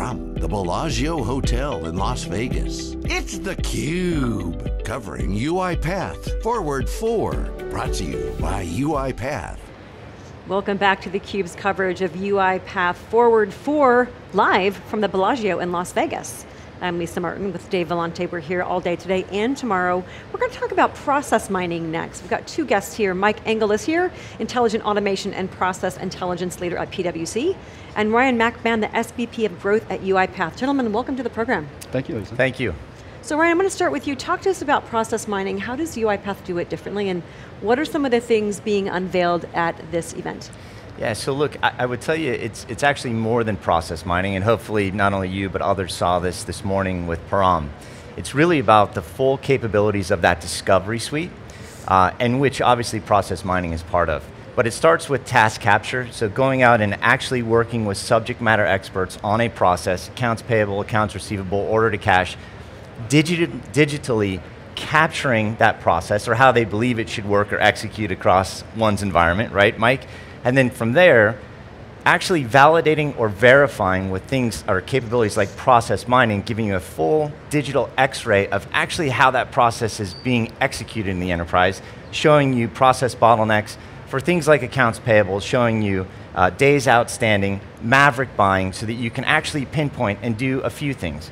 from the Bellagio Hotel in Las Vegas, it's theCUBE, covering UiPath Forward 4, brought to you by UiPath. Welcome back to theCUBE's coverage of UiPath Forward 4, live from the Bellagio in Las Vegas. I'm Lisa Martin with Dave Vellante. We're here all day today and tomorrow. We're going to talk about process mining next. We've got two guests here. Mike Engel is here, Intelligent Automation and Process Intelligence Leader at PwC, and Ryan Mac Ban, the SVP of Growth at UiPath. Gentlemen, welcome to the program. Thank you, Lisa. Thank you. So Ryan, I'm going to start with you. Talk to us about process mining. How does UiPath do it differently, and what are some of the things being unveiled at this event? Yeah, so look, I, I, would tell you it's, it's actually more than process mining, and hopefully not only you, but others saw this this morning with Param. It's really about the full capabilities of that discovery suite, uh, and which obviously process mining is part of. But it starts with task capture, so going out and actually working with subject matter experts on a process, accounts payable, accounts receivable, order to cash, digi digitally capturing that process or how they believe it should work or execute across one's environment, right, Mike? And then from there, actually validating or verifying with things or capabilities like process mining, giving you a full digital x-ray of actually how that process is being executed in the enterprise, showing you process bottlenecks for things like accounts payable, showing you uh, days outstanding, maverick buying, so that you can actually pinpoint and do a few things.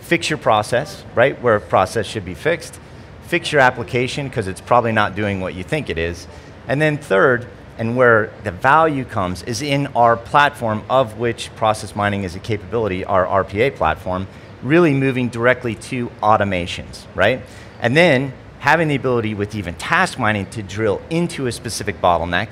Fix your process, right, where a process should be fixed. Fix your application, because it's probably not doing what you think it is. And then third, and where the value comes is in our platform of which process mining is a capability, our RPA platform, really moving directly to automations, right? And then having the ability with even task mining to drill into a specific bottleneck,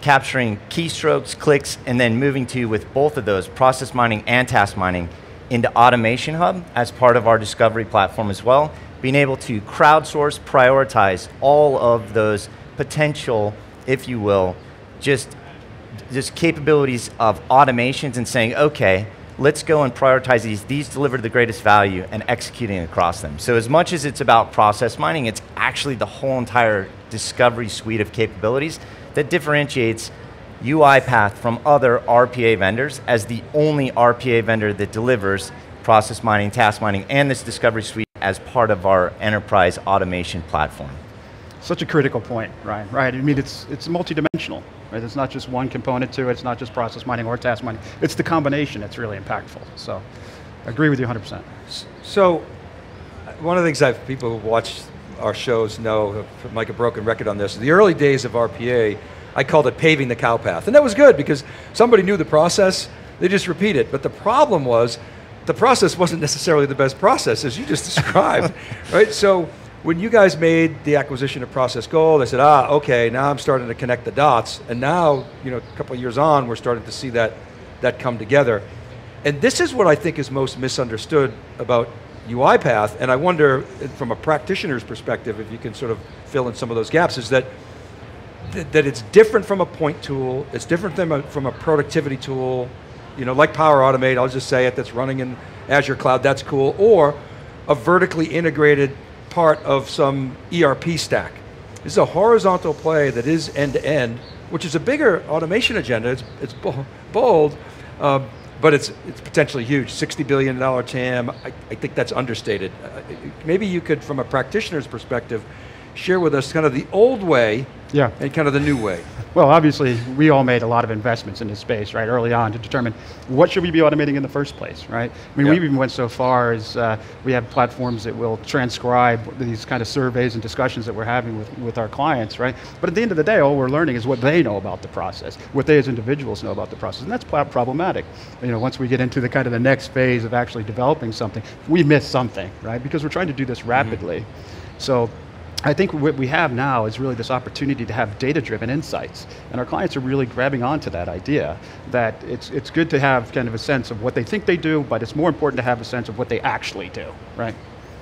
capturing keystrokes, clicks, and then moving to, with both of those, process mining and task mining, into Automation Hub as part of our discovery platform as well, being able to crowdsource, prioritize all of those potential if you will, just, just capabilities of automations and saying, okay, let's go and prioritize these. These deliver the greatest value and executing across them. So as much as it's about process mining, it's actually the whole entire discovery suite of capabilities that differentiates UiPath from other RPA vendors as the only RPA vendor that delivers process mining, task mining, and this discovery suite as part of our enterprise automation platform such a critical point, Ryan, right? I mean, it's, it's multidimensional, right? It's not just one component to it, it's not just process mining or task mining, it's the combination that's really impactful. So, I agree with you 100%. So, one of the things I've, people who watch our shows know, like a broken record on this, the early days of RPA, I called it paving the cow path. And that was good because somebody knew the process, they just repeat it. But the problem was, the process wasn't necessarily the best process as you just described, right? So when you guys made the acquisition of Process Gold, I said, ah, okay, now I'm starting to connect the dots. And now, you know, a couple of years on, we're starting to see that, that come together. And this is what I think is most misunderstood about UiPath, and I wonder, from a practitioner's perspective, if you can sort of fill in some of those gaps, is that th that it's different from a point tool, it's different from a, from a productivity tool, you know, like Power Automate, I'll just say it, that's running in Azure Cloud, that's cool, or a vertically integrated part of some ERP stack. This is a horizontal play that is end-to-end, which is a bigger automation agenda. It's, it's bold, um, but it's, it's potentially huge. $60 billion TAM, I, I think that's understated. Uh, maybe you could, from a practitioner's perspective, share with us kind of the old way yeah. and kind of the new way. Well, obviously, we all made a lot of investments in this space, right, early on to determine what should we be automating in the first place, right? I mean, yeah. we even went so far as uh, we have platforms that will transcribe these kind of surveys and discussions that we're having with, with our clients, right? But at the end of the day, all we're learning is what they know about the process, what they as individuals know about the process, and that's problematic. You know, once we get into the kind of the next phase of actually developing something, we miss something, right? Because we're trying to do this mm-hmm. rapidly. Mm -hmm. So I think what we have now is really this opportunity to have data-driven insights. And our clients are really grabbing onto that idea that it's, it's good to have kind of a sense of what they think they do, but it's more important to have a sense of what they actually do, right?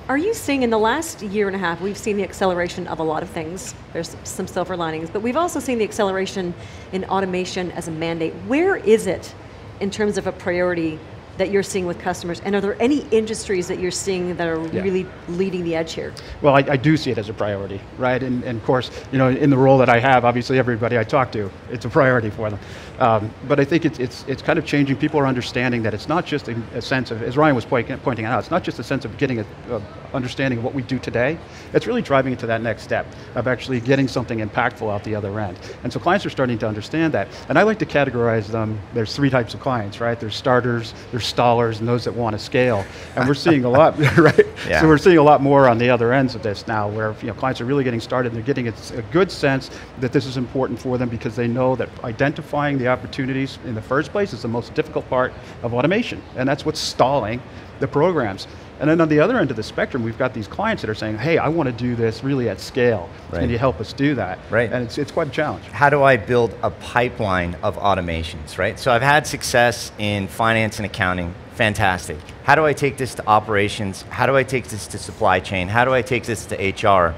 Are you seeing in the last year and a half, we've seen the acceleration of a lot of things. There's some silver linings, but we've also seen the acceleration in automation as a mandate. Where is it in terms of a priority that you're seeing with customers? And are there any industries that you're seeing that are Yeah. really leading the edge here? Well, I, I do see it as a priority, right? And, and of course, you know, in the role that I have, obviously everybody I talk to, it's a priority for them. Um, but I think it's, it's, it's kind of changing. People are understanding that it's not just a, a sense of, as Ryan was pointing, pointing out, it's not just a sense of getting a, a understanding of what we do today. It's really driving it to that next step of actually getting something impactful out the other end. And so clients are starting to understand that. And I like to categorize them. There's three types of clients, right? There's starters, there's stallers, and those that want to scale. And we're seeing a lot, right? Yeah. So we're seeing a lot more on the other ends of this now, where you know clients are really getting started. and They're getting a, a good sense that this is important for them because they know that identifying the opportunities in the first place is the most difficult part of automation, and that's what's stalling the programs. And then on the other end of the spectrum, we've got these clients that are saying, "Hey, I want to do this really at scale. Right. Can you help us do that?" Right. And it's, it's quite a challenge. how do I build a pipeline of automations, right? So I've had success in finance and accounting, fantastic. How do I take this to operations? How do I take this to supply chain? How do I take this to HR?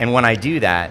And when I do that,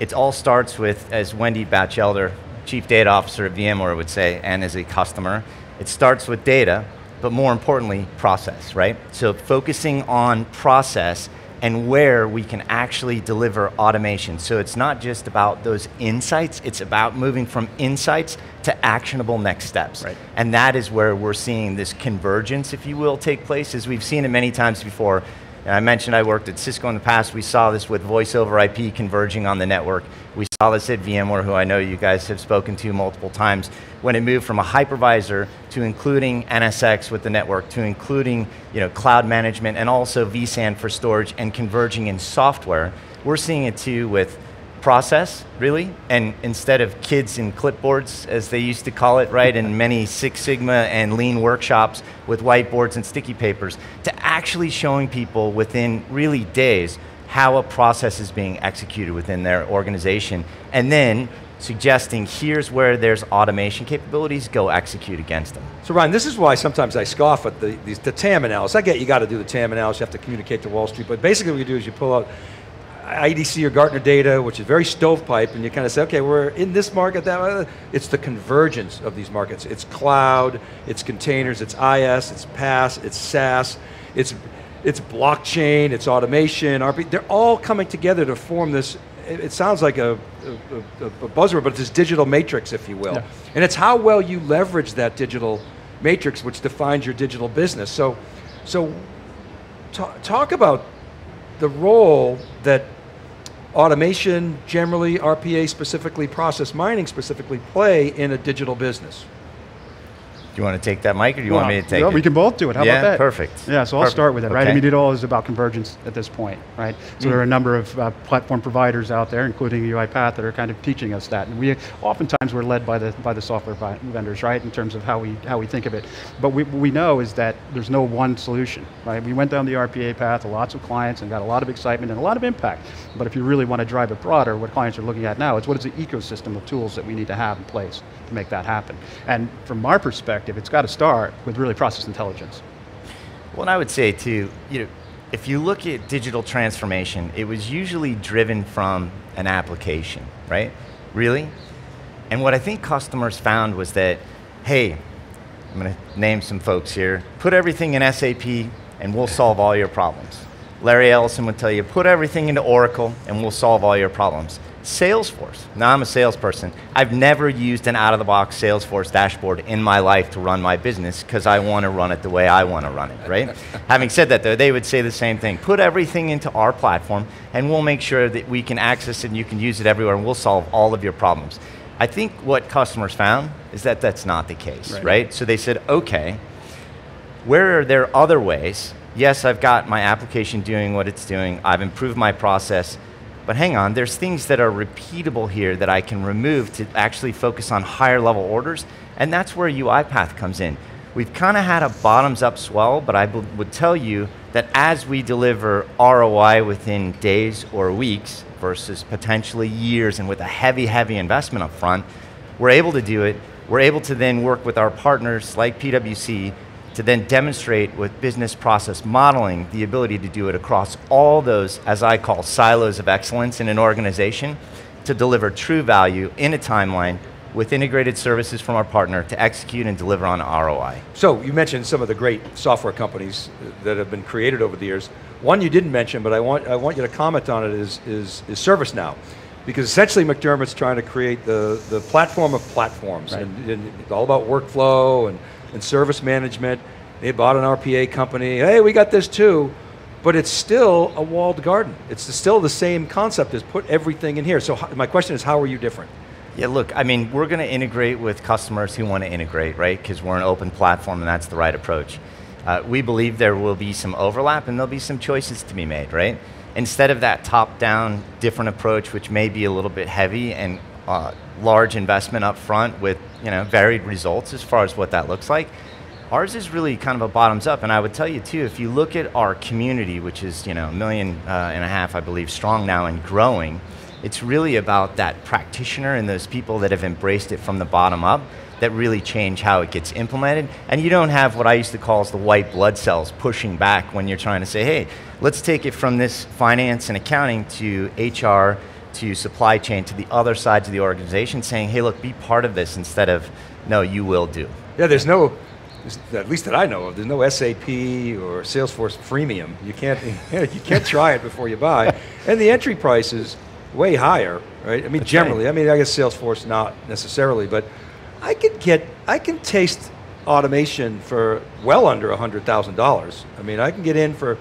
it all starts with, as Wendy Batchelder, Chief Data Officer at VMware would say, and as a customer, it starts with data, but more importantly, process, right? So focusing on process and where we can actually deliver automation. So it's not just about those insights, it's about moving from insights to actionable next steps. Right. And that is where we're seeing this convergence, if you will, take place, as we've seen it many times before. And I mentioned I worked at Cisco in the past. We saw this with voice over IP converging on the network. We saw this at VMware, who I know you guys have spoken to multiple times, when it moved from a hypervisor to including NSX with the network, to including you know, cloud management and also vSAN for storage and converging in software. We're seeing it too with process, really, and instead of kids in clipboards, as they used to call it, right, in many Six Sigma and lean workshops with whiteboards and sticky papers, to actually showing people within really days how a process is being executed within their organization, and then suggesting here's where there's automation capabilities, go execute against them. So Ryan, this is why sometimes I scoff at the, these, the TAM analysis. I get you got to do the TAM analysis, you have to communicate to Wall Street, but basically what you do is you pull out IDC or Gartner data, which is very stovepipe, and you kind of say, okay, we're in this market, that it's the convergence of these markets. It's cloud, it's containers, it's IaaS, it's PaaS, it's SaaS, it's it's blockchain, it's automation, RP. They're all coming together to form this. It, it sounds like a, a, a, a buzzword, but it's this digital matrix, if you will. Yeah. And it's how well you leverage that digital matrix, which defines your digital business. So, so talk about the role that automation generally, RPA specifically, process mining specifically play in a digital business. Do you want to take that, Mike, or do you want me to take it? We can both do it. How Yeah, about that? perfect. Yeah, so I'll Perfect. start with it, right? I mean, it all is about convergence at this point, right? So there are a number of uh, platform providers out there, including UiPath, that are kind of teaching us that. And we oftentimes we're led by the by the software vendors, right, in terms of how we how we think of it. But we, what we know is that there's no one solution, right? We went down the RPA path, lots of clients, and got a lot of excitement and a lot of impact. But if you really want to drive it broader, what clients are looking at now is what is the ecosystem of tools that we need to have in place to make that happen. And from our perspective, it's got to start with really process intelligence. Well, and I would say too, you know, if you look at digital transformation, it was usually driven from an application, right? Really? And what I think customers found was that, hey, I'm going to name some folks here. Put everything in SAP and we'll solve all your problems. Larry Ellison would tell you, put everything into Oracle and we'll solve all your problems. Salesforce. Now I'm a salesperson. I've never used an out-of-the-box Salesforce dashboard in my life to run my business because I want to run it the way I want to run it, right? Having said that though, they would say the same thing. Put everything into our platform and we'll make sure that we can access it and you can use it everywhere and we'll solve all of your problems. I think what customers found is that that's not the case, Right. right? So they said, okay, where are there other ways? Yes, I've got my application doing what it's doing. I've improved my process. But hang on, there's things that are repeatable here that I can remove to actually focus on higher level orders. And that's where UiPath comes in. We've kind of had a bottoms up swell, but I would tell you that as we deliver ROI within days or weeks versus potentially years and with a heavy, heavy investment up front, we're able to do it. We're able to then work with our partners like PwC to then demonstrate with business process modeling the ability to do it across all those, as I call, silos of excellence in an organization to deliver true value in a timeline with integrated services from our partner to execute and deliver on ROI. So you mentioned some of the great software companies that have been created over the years. One you didn't mention, but I want, I want you to comment on it, is, is, is ServiceNow. Because essentially McDermott's trying to create the, the platform of platforms. Right. And, and it's all about workflow and, and service management. They bought an RPA company. Hey, we got this too. But it's still a walled garden. It's still the same concept as put everything in here. So my question is, how are you different? Yeah, look, I mean, we're going to integrate with customers who want to integrate, right? Because we're an open platform and that's the right approach. Uh, we believe there will be some overlap and there'll be some choices to be made, right? Instead of that top-down different approach, which may be a little bit heavy and uh, large investment up front with you know varied results as far as what that looks like, Ours is really kind of a bottoms up, and I would tell you too, if you look at our community, which is you know a million uh, and a half, I believe, strong now and growing, it's really about that practitioner and those people that have embraced it from the bottom up that really change how it gets implemented. And you don't have what I used to call as the white blood cells pushing back when you're trying to say, hey, let's take it from this finance and accounting to HR to supply chain to the other sides of the organization, saying, hey, look, be part of this instead of, no, you will do. Yeah, there's no, at least that I know of, there's no SAP or Salesforce freemium. You can't, you can't try it before you buy. And the entry price is way higher, right? I mean, That's generally, right. I mean, I guess Salesforce not necessarily, but I could get, I can taste automation for well under $100,000. I mean, I can get in for,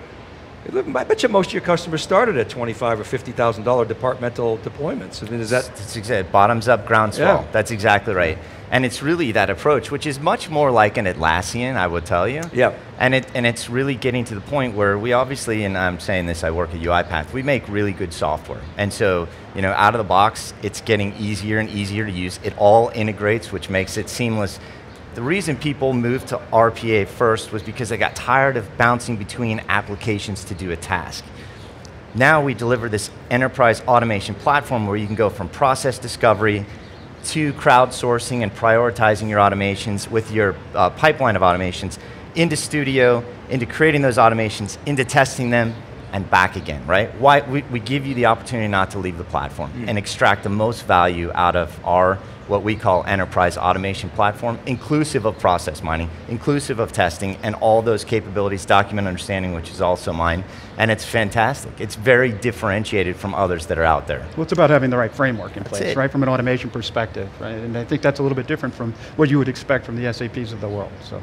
I bet you most of your customers started at twenty-five or fifty thousand dollar departmental deployments. I mean, is that That's exactly bottoms up groundswell. Yeah. That's exactly right. And it's really that approach, which is much more like an Atlassian, I would tell you. Yeah. And it and it's really getting to the point where we obviously, and I'm saying this, I work at UiPath. We make really good software, and so you know, out of the box, it's getting easier and easier to use. It all integrates, which makes it seamless. The reason people moved to RPA first was because they got tired of bouncing between applications to do a task. Now we deliver this enterprise automation platform where you can go from process discovery to crowdsourcing and prioritizing your automations with your uh, pipeline of automations into Studio, into creating those automations, into testing them, and back again, right? Why, we, we give you the opportunity not to leave the platform mm. and extract the most value out of our, what we call enterprise automation platform, inclusive of process mining, inclusive of testing, and all those capabilities, document understanding, which is also mine, and it's fantastic. It's very differentiated from others that are out there. Well, it's about having the right framework in place, it. right, from an automation perspective, right? And I think that's a little bit different from what you would expect from the SAPs of the world. So,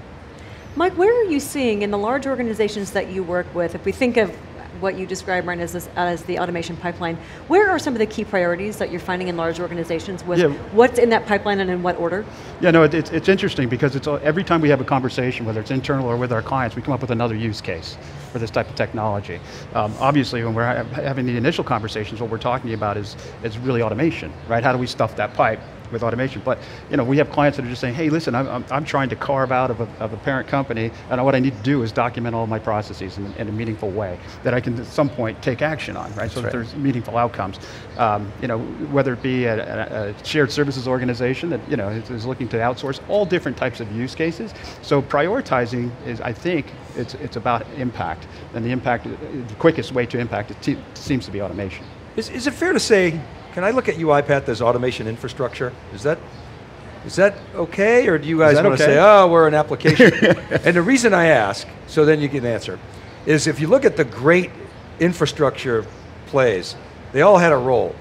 Mike, where are you seeing in the large organizations that you work with, if we think of what you describe, Ryan, as, this, as the automation pipeline, where are some of the key priorities that you're finding in large organizations with Yeah. what's in that pipeline and in what order? yeah, no, it, it's, it's interesting because it's every time we have a conversation, whether it's internal or with our clients, we come up with another use case for this type of technology. Um, obviously, when we're ha- having the initial conversations, what we're talking about is, is really automation, right? How do we stuff that pipe? with automation. But you know, we have clients that are just saying, hey, listen, I'm, I'm, I'm trying to carve out of a, of a parent company, and what I need to do is document all my processes in, in a meaningful way that I can at some point take action on, right? so that right. there's meaningful outcomes. Um, you know, whether it be a, a, a shared services organization that you know is, is looking to outsource all different types of use cases. So prioritizing is, I think, it's it's about impact, and the impact, the quickest way to impact it seems to be automation. Is, is it fair to say, can I look at UiPath as automation infrastructure? Is that, is that okay, or do you guys want to okay? say, oh, we're an application? and the reason I ask, so then you can answer, is if you look at the great infrastructure plays, they all had a role.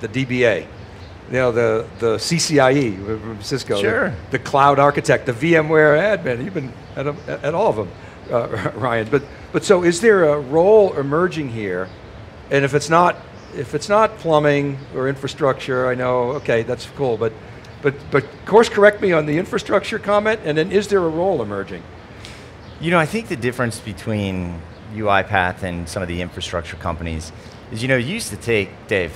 The DBA, you know, the, the CCIE from Cisco, the- the, cloud architect, the VMware admin, you've been at, a, at all of them, uh, Ryan. But, but so is there a role emerging here? And if it's not, if it's not plumbing or infrastructure, I know, okay, that's cool, but, but, but course correct me on the infrastructure comment, and then is there a role emerging? You know, I think the difference between UiPath and some of the infrastructure companies is, you know, it used to take, Dave,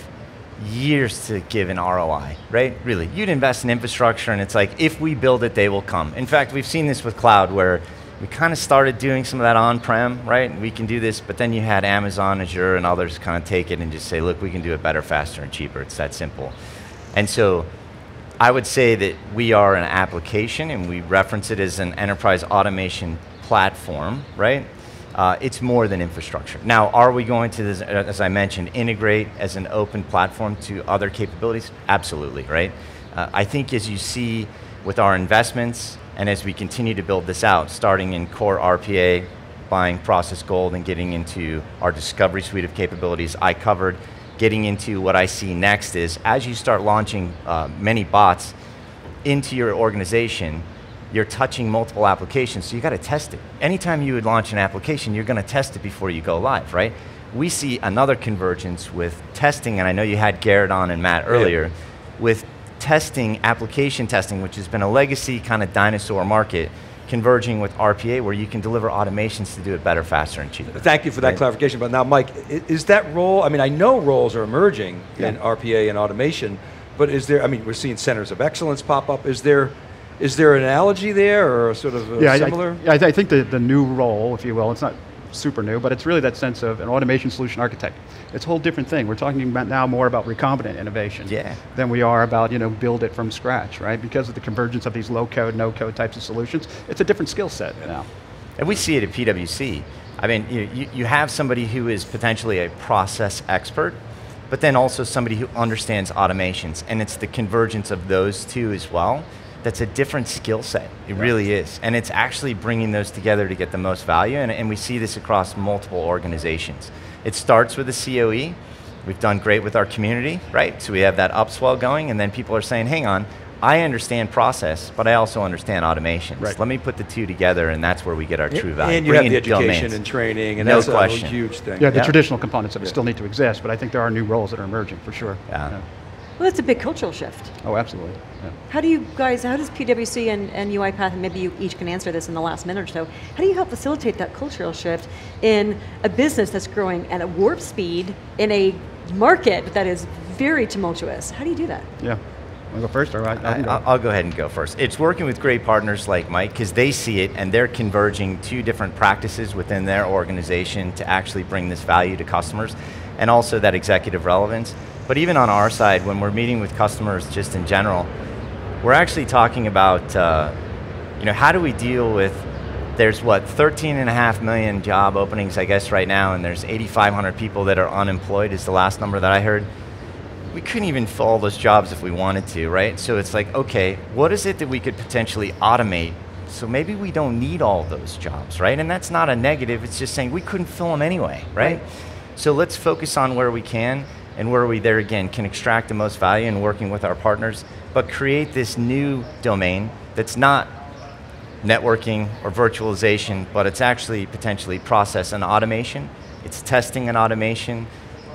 years to give an ROI, right? Really. You'd invest in infrastructure and it's like, if we build it, they will come. In fact, we've seen this with cloud where we kind of started doing some of that on-prem, right? We can do this, but then you had Amazon, Azure, and others kind of take it and just say, look, we can do it better, faster, and cheaper. It's that simple. And so I would say that we are an application and we reference it as an enterprise automation platform, right? Uh, it's more than infrastructure. Now, are we going to, this, as I mentioned, integrate as an open platform to other capabilities? Absolutely, right? Uh, I think as you see with our investments and as we continue to build this out, starting in core RPA, buying Process Gold and getting into our discovery suite of capabilities I covered, getting into what I see next is as you start launching uh, many bots into your organization, you're touching multiple applications, so you got to test it. Anytime you would launch an application, you're going to test it before you go live, right? We see another convergence with testing, and I know you had Garrett on and Matt earlier, yeah. with testing, application testing, which has been a legacy kind of dinosaur market, converging with RPA where you can deliver automations to do it better, faster, and cheaper. Thank you for that right? clarification. But now, Mike, is that role, I mean, I know roles are emerging yeah. in RPA and automation, but is there, I mean, we're seeing centers of excellence pop up. Is there, is there an analogy there or sort of yeah, similar? I, I, I think the, the new role, if you will, it's not super new, but it's really that sense of an automation solution architect. It's a whole different thing. We're talking about now more about recombinant innovation yeah. than we are about you know build it from scratch, right? Because of the convergence of these low code, no code types of solutions, it's a different skill set now. And we see it at PwC. I mean, you, you have somebody who is potentially a process expert, but then also somebody who understands automations, and it's the convergence of those two as well that's a different skill set. It yeah. really is. And it's actually bringing those together to get the most value, and, and we see this across multiple organizations. It starts with the COE. We've done great with our community, right? So we have that upswell going, and then people are saying, hang on, I understand process, but I also understand automations. Right. Let me put the two together, and that's where we get our true value. And you have the education domains. and training, and no that's question. a huge thing. Yeah, the yeah. traditional components of it yeah. still need to exist, but I think there are new roles that are emerging for sure. Yeah. Well, that's a big cultural shift. Oh, absolutely. Yeah. How do you guys, how does PwC and, and UiPath, and maybe you each can answer this in the last minute or so, how do you help facilitate that cultural shift in a business that's growing at a warp speed in a market that is very tumultuous? How do you do that? Yeah. I'll go first, all right? I, go. I'll go ahead and go first. It's working with great partners like Mike because they see it and they're converging two different practices within their organization to actually bring this value to customers and also that executive relevance. But even on our side, when we're meeting with customers just in general, we're actually talking about, uh, you know, how do we deal with, there's what, 13 and a half million job openings, I guess, right now, and there's 8,500 people that are unemployed is the last number that I heard. We couldn't even fill all those jobs if we wanted to, right? So it's like, okay, what is it that we could potentially automate so maybe we don't need all those jobs, right? And that's not a negative, it's just saying we couldn't fill them anyway, right? right. So let's focus on where we can and where we there again can extract the most value in working with our partners, but create this new domain that's not networking or virtualization, but it's actually potentially process and automation. It's testing and automation.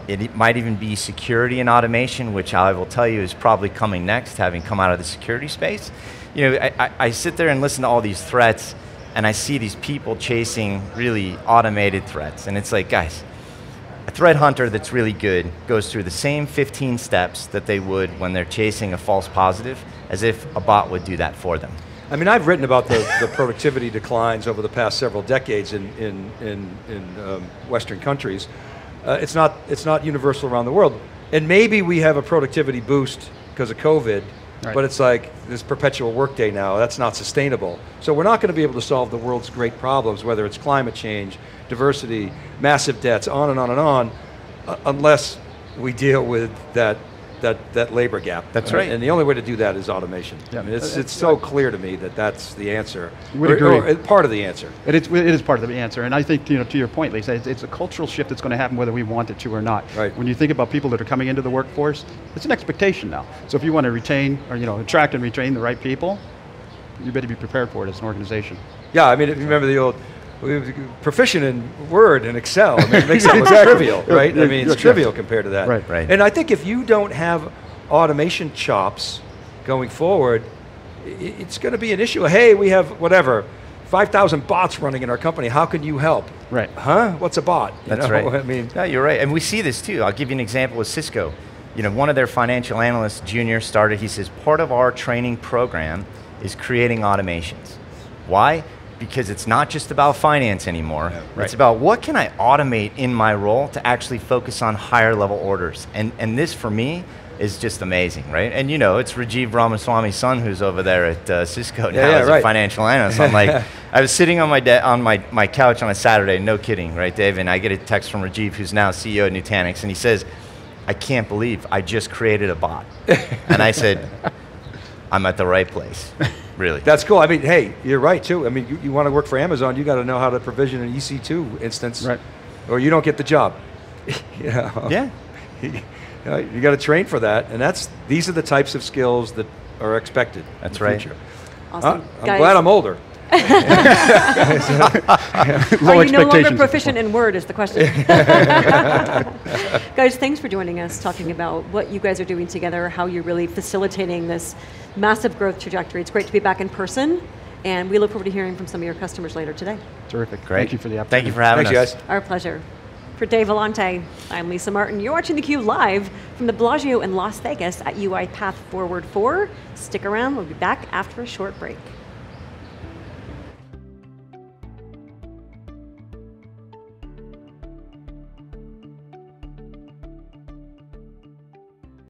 It might even be security and automation, which I will tell you is probably coming next, having come out of the security space. You know, I, I sit there and listen to all these threats, and I see these people chasing really automated threats, and it's like, guys, a threat hunter that's really good goes through the same 15 steps that they would when they're chasing a false positive as if a bot would do that for them. I mean, I've written about the, the productivity declines over the past several decades in, in, in, in um, Western countries. Uh, it's, not, it's not universal around the world. And maybe we have a productivity boost because of COVID, right. but it's like this perpetual workday now. That's not sustainable. So we're not going to be able to solve the world's great problems, whether it's climate change, diversity, massive debts, on and on and on, uh, unless we deal with that that, that labor gap. That's right. And the only way to do that is automation. Yeah. I mean, it's, it's so clear to me that that's the answer. We agree. Or, uh, part of the answer. It is, it is part of the answer. And I think, you know, to your point, Lisa, it's, it's a cultural shift that's going to happen whether we want it to or not. Right. When you think about people that are coming into the workforce, it's an expectation now. So if you want to retain or, you know, attract and retain the right people, you better be prepared for it as an organization. Yeah, I mean, if you remember the old, proficient in Word and Excel. I mean, it makes it trivial, right? I mean, it's trivial compared to that. Right, right. And I think if you don't have automation chops going forward, it's going to be an issue. Hey, we have whatever. 5,000 bots running in our company. How can you help? Right. Huh? What's a bot? You That's know? right. I mean, yeah, you're right. And we see this too. I'll give you an example with Cisco. You know, one of their financial analysts, junior, started. He says part of our training program is creating automations. Why? Because it's not just about finance anymore. Yeah, right. It's about what can I automate in my role to actually focus on higher level orders. And, and this for me is just amazing, right? And you know, it's Rajiv Ramaswamy's son who's over there at uh, Cisco now yeah, as right. a financial analyst. I'm like, I was sitting on my on my, my couch on a Saturday, no kidding, right, Dave? And I get a text from Rajiv, who's now CEO of Nutanix, and he says, I can't believe I just created a bot. and I said, I'm at the right place. Really. That's cool. I mean, hey, you're right too. I mean, you, you want to work for Amazon, you got to know how to provision an EC2 instance, Right. or you don't get the job. you know? yeah. you, know, you got to train for that, and that's these are the types of skills that are expected. in That's the right. future. Awesome. Huh? I'm Guys, glad I'm older. Low Are you no longer proficient in Word is the question. guys, thanks for joining us, talking about what you guys are doing together, how you're really facilitating this massive growth trajectory. It's great to be back in person, and we look forward to hearing from some of your customers later today. Terrific. Great. Thank you for the opportunity. Thank you for having Thanks, us. guys. Our pleasure. For Dave Vellante, I'm Lisa Martin. You're watching theCUBE live from the Bellagio in Las Vegas at UiPath Forward 4. Stick around, we'll be back after a short break.